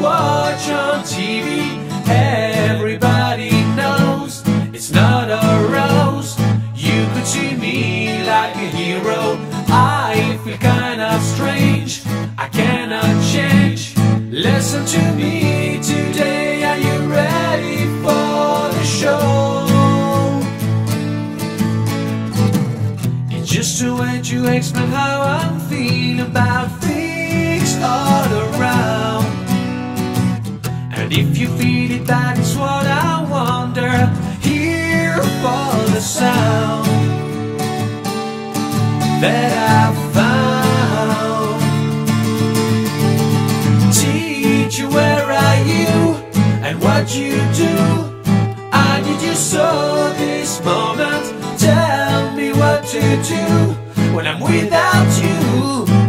watch on TV. Everybody knows it's not a rose. You could see me like a hero. I feel kind of strange. I cannot change. Listen to me today. Are you ready for the show? It's just a way to explain how I'm feeling And if you feel it, that is what I wonder. Here for the sound that I found. Teacher, where are you? And what you do? I need you so this moment. Tell me what to do when I'm without you.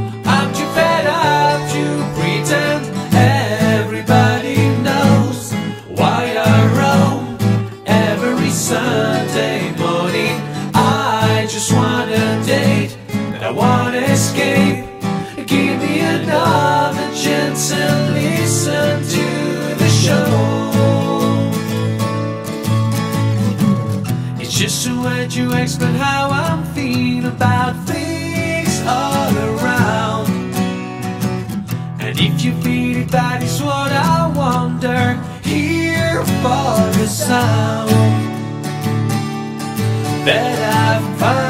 Just want a date and I want to escape. Give me another chance and listen to the show. It's just a way to explain how I'm feeling about things all around. And if you feel it, that is what I wonder. Here for the sound that I've found.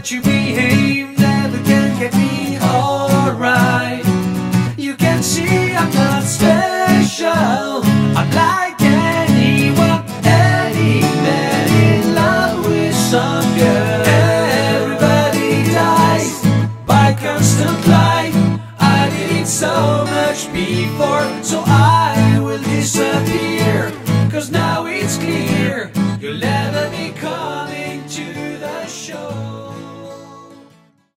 Way to behave never can get me alright. You can see I'm not special. I'm like anyone, any man in love with some girl. Everybody dies by constant life. I did it so much before.